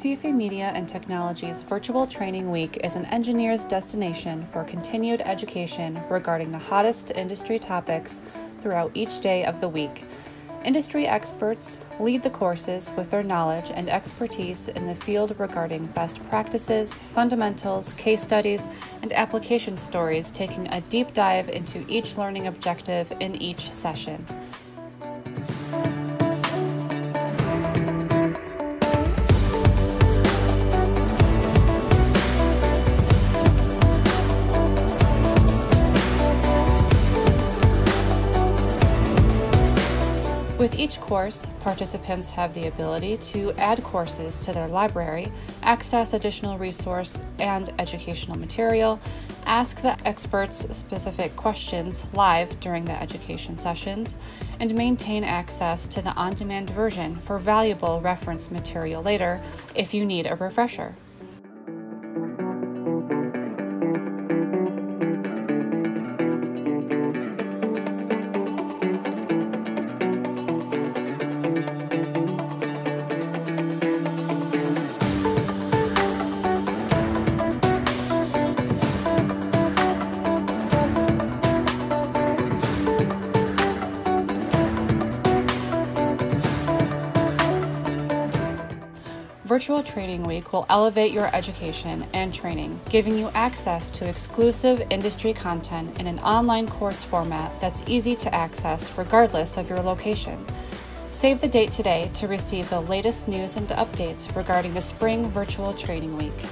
CFE Media and Technology's Virtual Training Week is an engineer's destination for continued education regarding the hottest industry topics throughout each day of the week. Industry experts lead the courses with their knowledge and expertise in the field regarding best practices, fundamentals, case studies, and application stories, taking a deep dive into each learning objective in each session. With each course, participants have the ability to add courses to their library, access additional resource and educational material, ask the experts specific questions live during the education sessions, and maintain access to the on demand version for valuable reference material later if you need a refresher. Virtual Training Week will elevate your education and training, giving you access to exclusive industry content in an online course format that's easy to access regardless of your location. Save the date today to receive the latest news and updates regarding the Spring Virtual Training Week.